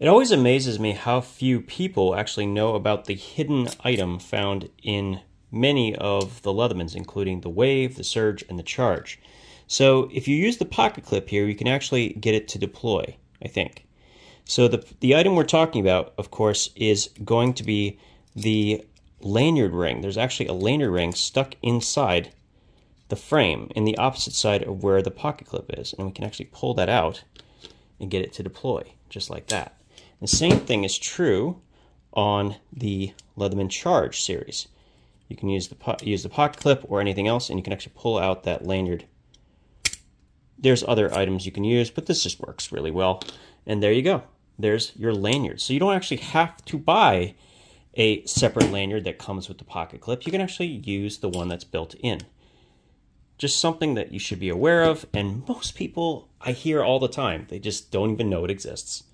It always amazes me how few people actually know about the hidden item found in many of the Leathermans, including the Wave, the Surge, and the Charge. So if you use the pocket clip here, you can actually get it to deploy, I think. So the, the item we're talking about, of course, is going to be the lanyard ring. There's actually a lanyard ring stuck inside the frame in the opposite side of where the pocket clip is. And we can actually pull that out and get it to deploy, just like that. The same thing is true on the Leatherman Charge series. You can use the use the pocket clip or anything else, and you can actually pull out that lanyard. There's other items you can use, but this just works really well. And there you go. There's your lanyard. So you don't actually have to buy a separate lanyard that comes with the pocket clip. You can actually use the one that's built in. Just something that you should be aware of, and most people I hear all the time, they just don't even know it exists.